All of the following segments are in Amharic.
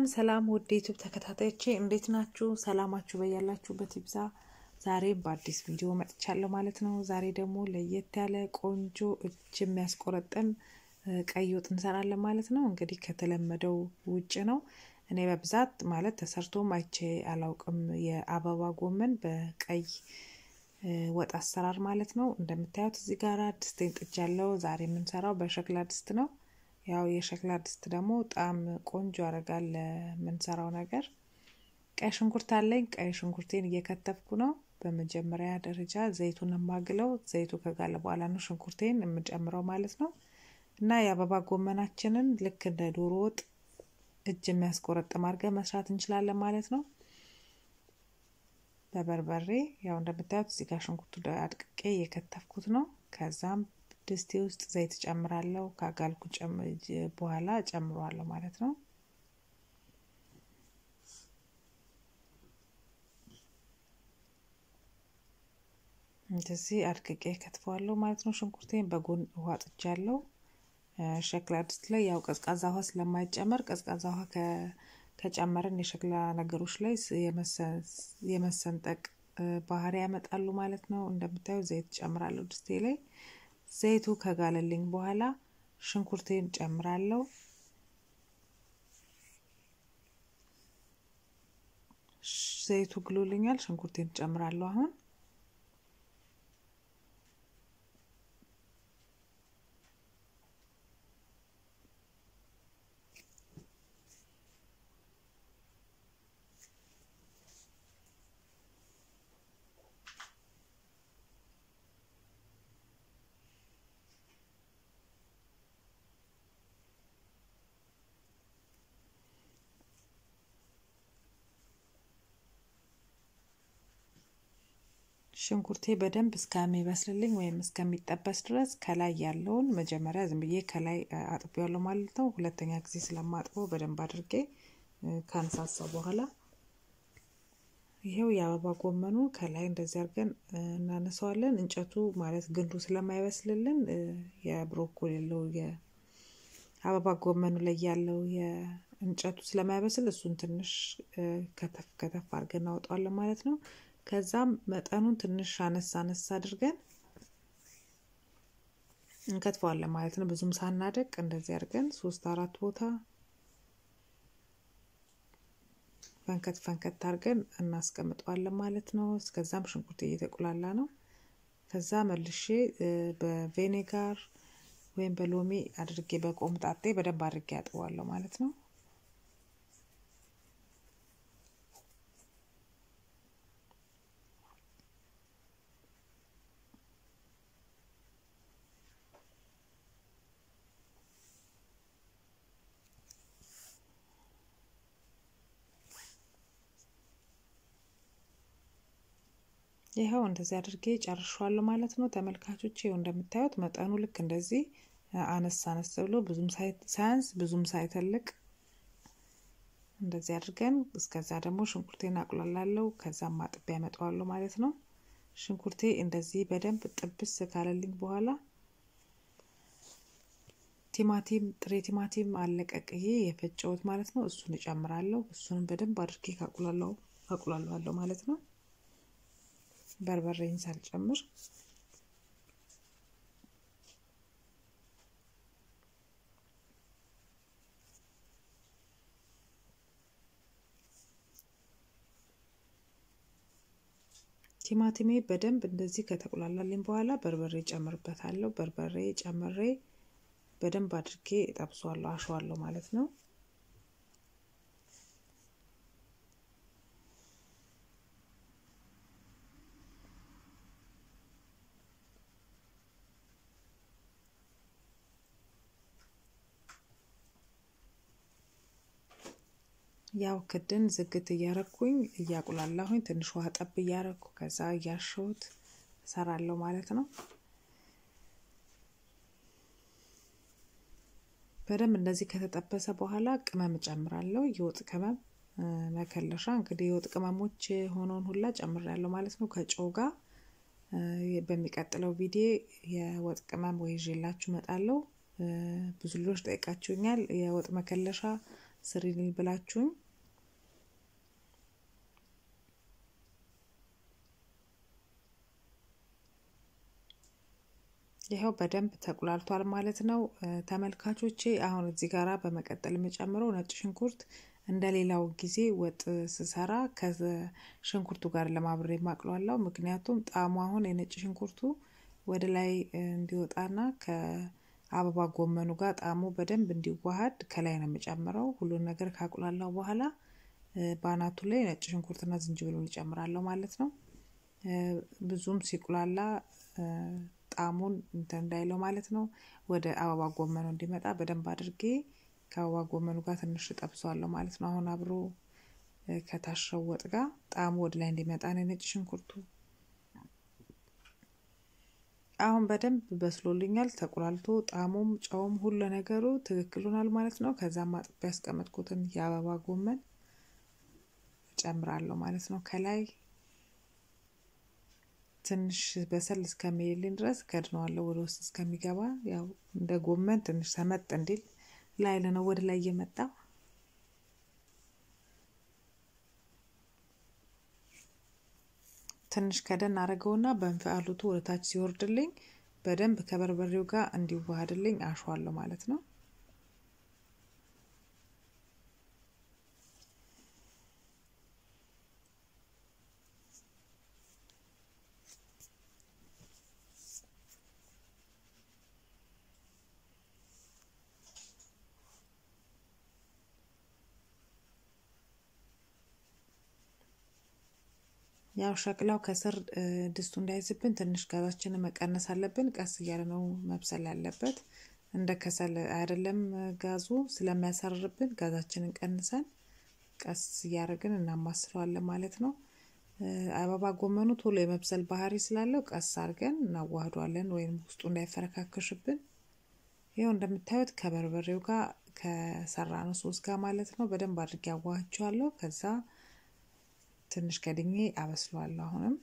ሰላም ሰላም ውድ YouTube ተከታታዮቼ እንዴት ናችሁ? ሰላማችሁ በያላችሁበት ይብዛ። ዛሬም በአዲስ ቪዲዮ መጥቻለሁ ማለት ነው። ዛሬ ደግሞ ለየት ያለ ቆንጆ እጅ የሚያስቆረጥም ቀይ ወጥ እንሰራለን ማለት ነው። እንግዲህ ከተለመደው ውጭ ነው። እኔ በብዛት ማለት ተሰርቶም አይቼ አላውቅም። የአበባ ጎመን በቀይ ወጥ አሰራር ማለት ነው። እንደምታዩት እዚህ ጋር ድስቴን ጥጃለሁ። ዛሬ የምንሰራው በሸክላ ድስት ነው። ያው የሸክላ ድስት ደግሞ በጣም ቆንጆ ያደርጋል ለምንሰራው ነገር። ቀይ ሽንኩርት አለኝ። ቀይ ሽንኩርቴን እየከተፍኩ ነው። በመጀመሪያ ደረጃ ዘይቱን የማግለው ዘይቱ ከጋለ በኋላ ነው ሽንኩርቴን የምጨምረው ማለት ነው። እና የአበባ ጎመናችንን ልክ እንደ ዶሮ ወጥ እጅ የሚያስቆረጥም አድርገን መስራት እንችላለን ማለት ነው። በበርበሬ ያው እንደምታዩት እዚህ ሽንኩርቱ አድቅቄ እየከተፍኩት ነው። ከዛም ድስቴ ውስጥ ዘይት ጨምራለሁ። ካጋልኩ በኋላ ጨምሯለሁ ማለት ነው። እንደዚህ አድቅቄ ከትፈዋለሁ ማለት ነው። ሽንኩርቴን በጎን ውሃ ጥጃለሁ። ሸክላ ድስት ላይ ያው ቀዝቃዛ ውሃ ስለማይጨመር ቀዝቃዛ ውሃ ከጨመርን የሸክላ ነገሮች ላይ የመሰንጠቅ ባህሪ ያመጣሉ ማለት ነው። እንደምታዩ ዘይት ጨምራለሁ ድስቴ ላይ። ዘይቱ ከጋለልኝ በኋላ ሽንኩርቴን ጨምራለሁ። ዘይቱ ግሎልኛል። ሽንኩርቴን ጨምራለሁ አሁን ሽንኩርቴ በደንብ እስከሚበስልልኝ ወይም እስከሚጠበስ ድረስ ከላይ ያለውን መጀመሪያ ዝም ብዬ ከላይ አጥቤዋለሁ ማለት ነው። ሁለተኛ ጊዜ ስለማጥበው በደንብ አድርጌ ካነሳሳው በኋላ ይሄው የአበባ ጎመኑ ከላይ እንደዚህ አድርገን እናነሳዋለን። እንጨቱ ማለት ግንዱ ስለማይበስልልን የብሮኮሊ ያለው የአበባ ጎመኑ ላይ ያለው የእንጨቱ ስለማይበስል እሱን ትንሽ ከተፍ ከተፍ አድርገን እናወጣዋለን ማለት ነው። ከዛም መጠኑን ትንሽ አነስ አነስ አድርገን እንከትፈዋለን ማለት ነው። ብዙም ሳናደቅ እንደዚህ አድርገን ሶስት አራት ቦታ ፈንከት ፈንከት አድርገን እናስቀምጠዋለን ማለት ነው። እስከዛም ሽንኩርት እየተቁላላ ነው። ከዛ መልሼ በቬኔጋር ወይም በሎሚ አድርጌ በቆምጣጤ በደንብ አድርጌ ያጥበዋለሁ ማለት ነው። ይኸው እንደዚህ አድርጌ ጨርሻለሁ ማለት ነው። ተመልካቾች ይኸው እንደምታዩት መጠኑ ልክ እንደዚህ አነስ አነስ ብሎ ብዙም ሳያንስ ብዙም ሳይተልቅ እንደዚህ አድርገን እስከዛ ደግሞ ሽንኩርቴን አቁላላለሁ። ከዛም ማጥቤ ያመጣዋለሁ ማለት ነው። ሽንኩርቴ እንደዚህ በደንብ ጥብስ ካለልኝ በኋላ ቲማቲም ጥሬ ቲማቲም አለቀቅዬ የፈጨሁት ማለት ነው። እሱን እጨምራለሁ። እሱንም በደንብ አድርጌ ካቁላላው አቁላለዋለሁ ማለት ነው። በርበሬን ሳልጨምር ቲማቲሜ በደንብ እንደዚህ ከተቁላላልኝ በኋላ በርበሬ ጨምርበታለሁ። በርበሬ ጨምሬ በደንብ አድርጌ እጠብሷለሁ፣ አሸዋለሁ ማለት ነው። ያው ክድን ዝግት እያረኩኝ እያቁላላሁኝ ትንሽ ውሃ ጠብ እያረኩ ከዛ እያሸሁት እሰራለሁ ማለት ነው። በደንብ እንደዚህ ከተጠበሰ በኋላ ቅመም እጨምራለሁ። የወጥ ቅመም መከለሻ እንግዲህ የወጥ ቅመሞች ሆነውን ሁላ ጨምሬያለሁ ማለት ነው ከጨው ጋር። በሚቀጥለው ቪዲዮ የወጥ ቅመም ወይ ይዤላችሁ እመጣለሁ። ብዙ ልጆች ጠይቃችሁኛል። የወጥ መከለሻ ስሪልኝ ብላችሁኝ ይኸው በደንብ ተቁላልቷል ማለት ነው ተመልካቾቼ። አሁን እዚህ ጋራ በመቀጠል የምጨምረው ነጭ ሽንኩርት እንደ ሌላው ጊዜ ወጥ ስሰራ ከሽንኩርቱ ጋር ለማብሬ ማቅሏለው። ምክንያቱም ጣዕሙ አሁን የነጭ ሽንኩርቱ ወደ ላይ እንዲወጣና ከአበባ ጎመኑ ጋር ጣዕሙ በደንብ እንዲዋሃድ ከላይ ነው የምጨምረው። ሁሉን ነገር ካቁላላው በኋላ በአናቱ ላይ ነጭ ሽንኩርትና ዝንጅብሉን እጨምራለሁ ማለት ነው። ብዙም ሲቁላላ ጣዕሙን እንትን እንዳይለው ማለት ነው። ወደ አበባ ጎመኑ እንዲመጣ በደንብ አድርጌ ከአበባ ጎመኑ ጋር ትንሽ ጠብሰዋለሁ ማለት ነው። አሁን አብሮ ከታሸው ወጥ ጋር ጣዕሙ ወደ ላይ እንዲመጣ ነው የነጭ ሽንኩርቱ። አሁን በደንብ በስሎልኛል፣ ተቁላልቶ ጣዕሙም ጨውም ሁሉ ነገሩ ትክክል ሆኗል ማለት ነው። ከዛም አጥቤ ያስቀመጥኩትን የአበባ ጎመን እጨምራለሁ ማለት ነው ከላይ ትንሽ በሰል እስከሚልኝ ድረስ ከድነዋለሁ ወደ ውስጥ እስከሚገባ። ያው እንደ ጎመን ትንሽ ሰመጥ እንዲል ላይ ነው ወደ ላይ እየመጣው ትንሽ ከደን አረገውና በእንፋሎቱ ወደ ታች ሲወርድልኝ በደንብ ከበርበሬው ጋር እንዲዋሃድልኝ አሸዋለሁ ማለት ነው። ያው ሸክላው ከስር ድስቱ እንዳይዝብን ትንሽ ጋዛችንን መቀነስ አለብን። ቀስ እያለ ነው መብሰል ያለበት። እንደ ከሰል አይደለም ጋዙ ስለሚያሳርርብን ጋዛችንን ቀንሰን ቀስ እያደረግን እናማስለዋለን ማለት ነው። አበባ ጎመኑ ቶሎ የመብሰል ባህሪ ስላለው ቀስ አድርገን እናዋህዷለን፣ ወይም ውስጡ እንዳይፈረካከሽብን። ይኸው እንደምታዩት ከበርበሬው ጋር ከሰራነው ሶስ ጋር ማለት ነው በደንብ አድርጌ አዋህቸዋለሁ። ከዛ ትንሽ ከድኜ አበስለዋለሁ። አሁንም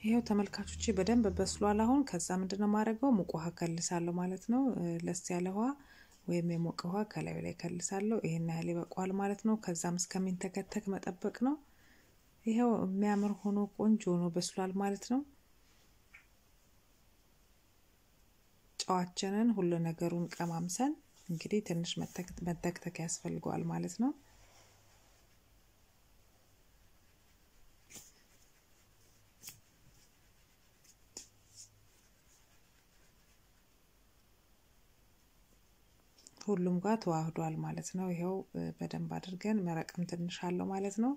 ይኸው ተመልካቾቼ በደንብ በስሏል። አሁን ከዛ ምንድነው ማድረገው ሙቅ ውሃ ከልሳለሁ ማለት ነው። ለስ ያለ ውሃ ወይም የሞቀ ውሃ ከላዩ ላይ ከልሳለሁ። ይሄን ያህል ይበቃዋል ማለት ነው። ከዛም እስከሚንተከተክ መጠበቅ ነው። ይኸው የሚያምር ሆኖ ቆንጆ ሆኖ በስሏል ማለት ነው። ጨዋችንን ሁሉ ነገሩን ቀማምሰን እንግዲህ ትንሽ መተክተክ ያስፈልገዋል ማለት ነው። ሁሉም ጋር ተዋህዷል ማለት ነው። ይኸው በደንብ አድርገን መረቅም ትንሽ አለው ማለት ነው።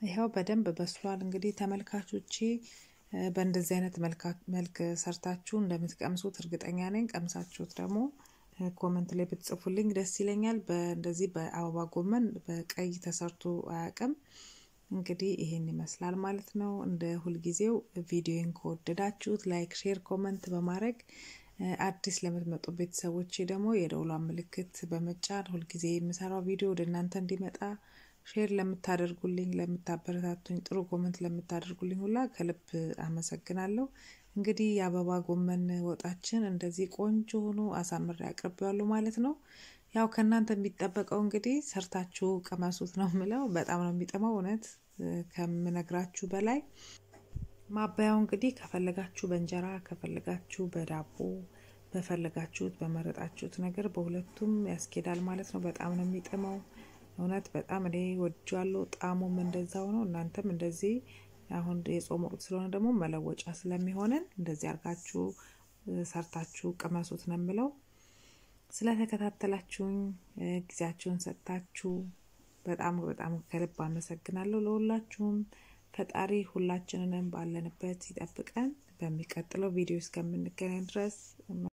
ይኸው በደንብ በስሏል። እንግዲህ ተመልካቾቼ በእንደዚህ አይነት መልክ ሰርታችሁ እንደምትቀምሱት እርግጠኛ ነኝ። ቀምሳችሁት ደግሞ comment ላይ ብትጽፉልኝ ደስ ይለኛል። በእንደዚህ በአበባ ጎመን በቀይ ተሰርቶ አያውቅም። እንግዲህ ይሄን ይመስላል ማለት ነው። እንደ ሁልጊዜው ቪዲዮን ከወደዳችሁት like፣ share፣ comment በማድረግ አዲስ ለምትመጡ ቤተሰቦቼ ደግሞ የደውሏን ምልክት በመጫን ሁልጊዜ የምሰራው ቪዲዮ ወደ እናንተ እንዲመጣ share ለምታደርጉልኝ፣ ለምታበረታቱኝ፣ ጥሩ comment ለምታደርጉልኝ ሁላ ከልብ አመሰግናለሁ። እንግዲህ የአበባ ጎመን ወጣችን እንደዚህ ቆንጆ ሆኖ አሳምሬ አቅርቤዋለሁ ማለት ነው። ያው ከእናንተ የሚጠበቀው እንግዲህ ሰርታችሁ ቅመሱት ነው የምለው። በጣም ነው የሚጥመው እውነት ከምነግራችሁ በላይ። ማባያው እንግዲህ ከፈለጋችሁ በእንጀራ ከፈለጋችሁ በዳቦ በፈለጋችሁት በመረጣችሁት ነገር በሁለቱም ያስኬዳል ማለት ነው። በጣም ነው የሚጥመው እውነት በጣም እኔ ወድጃለሁ። ጣዕሙም እንደዛው ነው። እናንተም እንደዚህ አሁን የጾም ወቅት ስለሆነ ደግሞ መለወጫ ስለሚሆንን እንደዚህ አድርጋችሁ ሰርታችሁ ቅመሱት ነው የምለው። ስለተከታተላችሁኝ ጊዜያችሁን ሰጥታችሁ በጣም በጣም ከልብ አመሰግናለሁ ለሁላችሁም። ፈጣሪ ሁላችንንም ባለንበት ይጠብቀን። በሚቀጥለው ቪዲዮ እስከምንገናኝ ድረስ